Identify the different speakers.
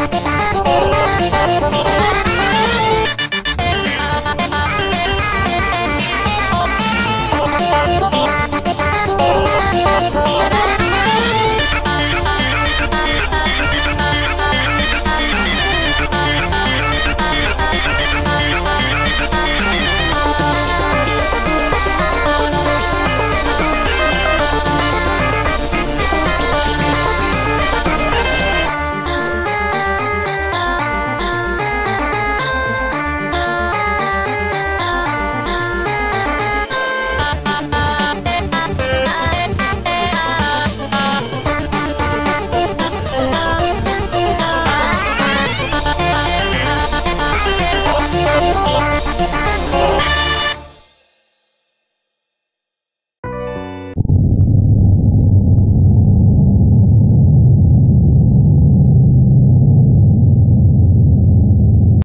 Speaker 1: さ
Speaker 2: て